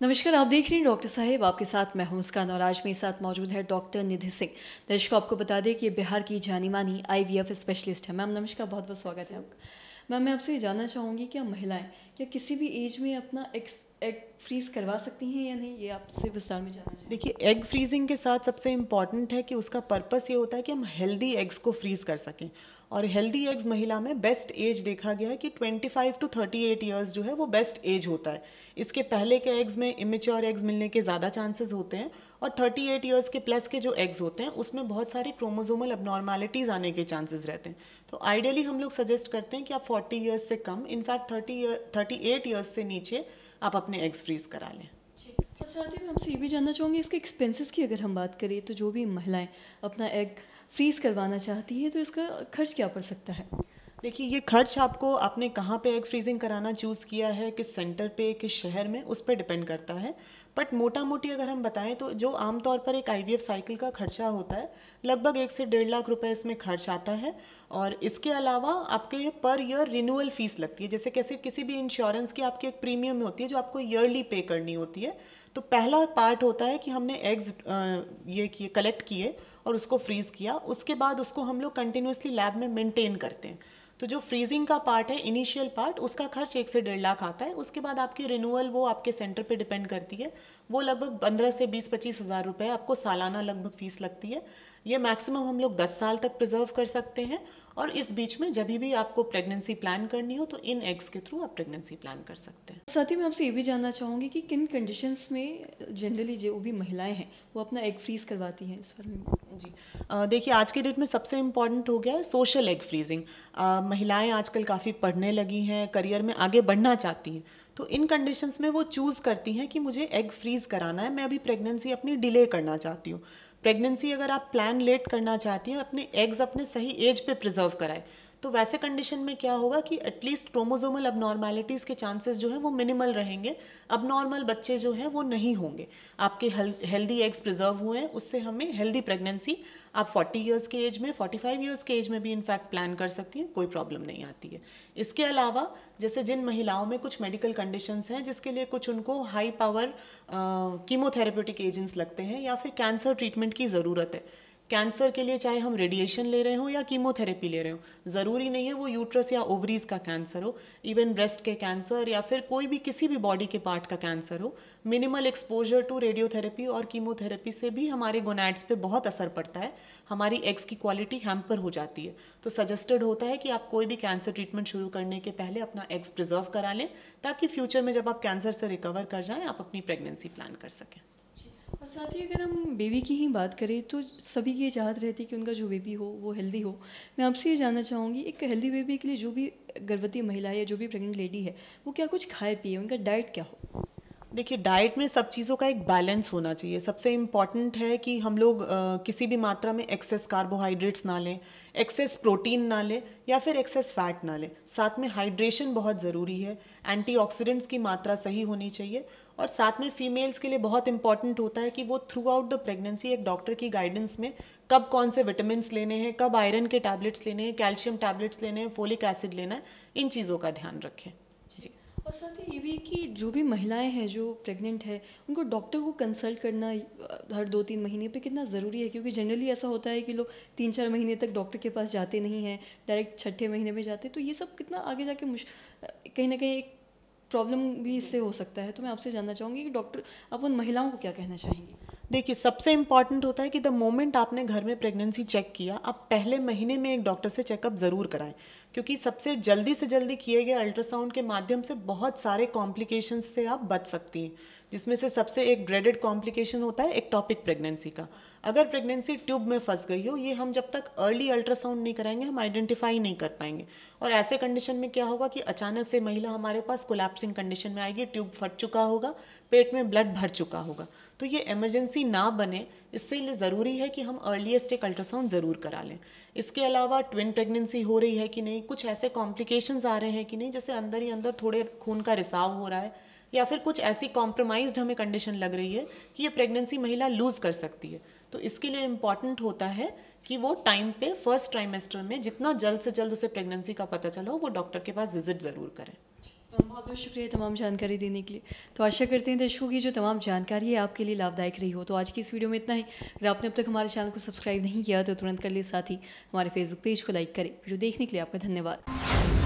नमस्कार, आप देख रहे हैं डॉक्टर साहेब। आपके साथ मैं हूँ मुस्कान और आज मेरे साथ मौजूद है डॉक्टर निधि सिंह। दर्शकों, आपको बता दें कि बिहार की जानी मानी आईवीएफ स्पेशलिस्ट है। मैम, नमस्कार, बहुत बहुत स्वागत है आपका। मैम, मैं आपसे ये जानना चाहूँगी कि महिलाएँ क्या किसी भी एज में अपना एक्स एग फ्रीज करवा सकती हैं या नहीं? ये आपसे विस्तार में जानना चाहिए देखिए एग फ्रीजिंग के साथ सबसे इंपॉर्टेंट है कि उसका पर्पस ये होता है कि हम हेल्दी एग्स को फ्रीज कर सकें। और हेल्दी एग्स महिला में बेस्ट एज देखा गया है कि 25 टू 38 इयर्स जो है वो बेस्ट एज होता है। इसके पहले के एग्स में इमेच्योर एग्स मिलने के ज़्यादा चांसेस होते हैं और 38 इयर्स के प्लस के जो एग्स होते हैं, उसमें बहुत सारी क्रोमोजोमल अबनॉर्मलिटीज़ आने के चांसेस रहते हैं। तो आइडियली हम लोग सजेस्ट करते हैं कि आप 40 ईयर्स से कम in fact thirty thirty eight years से नीचे आप अपने एग्स फ्रीज करा लें। और साथ ही आपसे ये भी जानना चाहूँगी, इसके एक्सपेंसेस की अगर हम बात करें तो जो भी महिलाएँ अपना एग फ्रीज़ करवाना चाहती है तो इसका खर्च क्या पड़ सकता है? देखिए, ये खर्च आपको आपने कहाँ पे एग फ्रीजिंग कराना चूज़ किया है, किस सेंटर पे, किस शहर में, उस पर डिपेंड करता है। बट मोटा मोटी अगर हम बताएँ तो जो आमतौर पर एक आईवीएफ साइकिल का खर्चा होता है, लगभग एक से डेढ़ लाख रुपए इसमें खर्च आता है। और इसके अलावा आपके पर ईयर रिन्यूअल फ़ीस लगती है। जैसे कैसे, किसी भी इंश्योरेंस की आपकी एक प्रीमियम होती है जो आपको ईयरली पे करनी होती है। तो पहला पार्ट होता है कि हमने एग्स ये किए कलेक्ट किए और उसको फ्रीज़ किया। उसके बाद उसको हम लोग कंटिन्यूसली लैब में मेंटेन करते हैं। तो जो फ्रीजिंग का पार्ट है इनिशियल पार्ट उसका खर्च एक से डेढ़ लाख आता है। उसके बाद आपकी रिन्यूअल वो आपके सेंटर पे डिपेंड करती है। वो लगभग पंद्रह से बीस पच्चीस हज़ार रुपये आपको सालाना लगभग फ़ीस लगती है। ये मैक्सिमम हम लोग दस साल तक प्रिजर्व कर सकते हैं और इस बीच में जब भी आपको प्रेगनेंसी प्लान करनी हो तो इन एग्स के थ्रू आप प्रेगनेंसी प्लान कर सकते हैं। साथ ही मैं आपसे ये भी जानना चाहूँगी कि किन कंडीशंस में जनरली जो भी महिलाएँ हैं वो अपना एग फ्रीज करवाती हैं इस पर में? जी। देखिए आज के डेट में सबसे इंपॉर्टेंट हो गया है सोशल एग फ्रीजिंग महिलाएँ आजकल काफ़ी पढ़ने लगी हैं करियर में आगे बढ़ना चाहती हैं। तो इन कंडीशंस में वो चूज़ करती हैं कि मुझे एग फ्रीज कराना है मैं अभी प्रेगनेंसी अपनी डिले करना चाहती हूँ। प्रेगनेंसी अगर आप प्लान लेट करना चाहती हैं, अपने एग्स अपने सही एज पे प्रिजर्व कराए तो वैसे कंडीशन में क्या होगा कि एटलीस्ट क्रोमोजोमल अबनॉर्मेलिटीज़ के चांसेस जो है वो मिनिमल रहेंगे। अबनॉर्मल बच्चे जो हैं वो नहीं होंगे। आपके हेल्दी एग्स प्रिजर्व हुए हैं, उससे हमें हेल्दी प्रेगनेंसी आप 40 इयर्स के एज में 45 इयर्स के एज में भी इनफैक्ट प्लान कर सकती हैं, कोई प्रॉब्लम नहीं आती है। इसके अलावा, जैसे जिन महिलाओं में कुछ मेडिकल कंडीशंस हैं, जिसके लिए कुछ उनको हाई पावर कीमोथेरेप्यूटिक एजेंट्स लगते हैं या फिर कैंसर ट्रीटमेंट की ज़रूरत है कैंसर के लिए चाहे हम रेडिएशन ले रहे हो या कीमोथेरेपी ले रहे हो, ज़रूरी नहीं है वो यूट्रस या ओवरीज का कैंसर हो, इवन ब्रेस्ट के कैंसर या फिर कोई भी किसी भी बॉडी के पार्ट का कैंसर हो, मिनिमल एक्सपोजर टू रेडियोथेरेपी और कीमोथेरेपी से भी हमारे गोनैड्स पे बहुत असर पड़ता है, हमारी एग्स की क्वालिटी हैम्पर हो जाती है। तो सजेस्टेड होता है कि आप कोई भी कैंसर ट्रीटमेंट शुरू करने के पहले अपना एग्स प्रिजर्व करा लें, ताकि फ्यूचर में जब आप कैंसर से रिकवर कर जाएँ, आप अपनी प्रेगनेंसी प्लान कर सकें। और साथ ही अगर हम बेबी की ही बात करें तो सभी की ये चाहत रहती है कि उनका जो बेबी हो, वो हेल्दी हो। मैं आपसे ये जानना चाहूँगी, एक हेल्दी बेबी के लिए जो भी गर्भवती महिला या जो भी प्रेग्नेंट लेडी है, वो क्या कुछ खाए, पिए, उनका डाइट क्या हो? देखिए डाइट में सब चीज़ों का एक बैलेंस होना चाहिए। सबसे इंपॉर्टेंट है कि हम लोग आ, किसी भी मात्रा में एक्सेस कार्बोहाइड्रेट्स ना लें एक्सेस प्रोटीन ना लें या फिर एक्सेस फैट ना लें। साथ में हाइड्रेशन बहुत ज़रूरी है। एंटीऑक्सीडेंट्स की मात्रा सही होनी चाहिए और साथ में फीमेल्स के लिए बहुत इंपॉर्टेंट होता है कि वो थ्रू आउट द प्रेगनेंसी एक डॉक्टर की गाइडेंस में कब कौन से विटामिन लेने हैं कब आयरन के टैबलेट्स लेने हैं कैल्शियम टैबलेट्स लेने हैं फोलिक एसिड लेना है इन चीज़ों का ध्यान रखें। और साथ ही ये भी कि जो भी महिलाएँ हैं, जो प्रेग्नेंट है, उनको डॉक्टर को कंसल्ट करना, हर दो तीन महीने पे कितना ज़रूरी है? क्योंकि जनरली ऐसा होता है कि लोग तीन चार महीने तक डॉक्टर के पास जाते नहीं हैं डायरेक्ट छठे महीने में जाते तो ये सब कितना आगे जाके मुश, कहीं ना कहीं एक प्रॉब्लम भी इससे हो सकता है। तो मैं आपसे जानना चाहूँगी कि डॉक्टर आप उन महिलाओं को क्या कहना चाहेंगी? देखिए, सबसे इंपॉर्टेंट होता है कि द मोमेंट आपने घर में प्रेगनेंसी चेक किया, आप पहले महीने में एक डॉक्टर से चेकअप ज़रूर कराएँ, क्योंकि सबसे जल्दी से जल्दी किए गए अल्ट्रासाउंड के माध्यम से बहुत सारे कॉम्प्लिकेशंस से आप बच सकती हैं। जिसमें से सबसे एक ग्रेडेड कॉम्प्लिकेशन होता है, एक टॉपिक प्रेगनेंसी का। अगर प्रेगनेंसी ट्यूब में फंस गई हो, ये हम जब तक अर्ली अल्ट्रासाउंड नहीं कराएँगे, हम आइडेंटिफाई नहीं कर पाएँगे। और ऐसे कंडीशन में क्या होगा कि अचानक से महिला हमारे पास कोलैप्सिंग कंडीशन में आएगी ट्यूब फट चुका होगा, पेट में ब्लड भर चुका होगा। तो ये इमरजेंसी ना बने, इससे लिए ज़रूरी है कि हम अर्लीस्ट एक अल्ट्रासाउंड ज़रूर करा लें। इसके अलावा ट्विन प्रेगनेंसी हो रही है कि नहीं, कुछ ऐसे कॉम्प्लिकेशंस आ रहे हैं कि नहीं, जैसे अंदर ही अंदर थोड़े खून का रिसाव हो रहा है या फिर कुछ ऐसी कॉम्प्रोमाइज हमें कंडीशन लग रही है कि ये प्रेगनेंसी महिला लूज़ कर सकती है। तो इसके लिए इंपॉर्टेंट होता है कि वो टाइम पे फ़र्स्ट ट्राइमेस्टर में जितना जल्द से जल्द उसे प्रेगनेंसी का पता चला हो, वो डॉक्टर के पास विज़िट ज़रूर करें। बहुत बहुत शुक्रिया तमाम जानकारी देने के लिए। तो आशा करते हैं दर्शकों की जो तमाम जानकारी है आपके लिए लाभदायक रही हो। तो आज की इस वीडियो में इतना ही। अगर आपने अब तक हमारे चैनल को सब्सक्राइब नहीं किया तो तुरंत कर लिए साथ ही। हमारे फेसबुक पेज को लाइक करें। वीडियो देखने के लिए आपका धन्यवाद।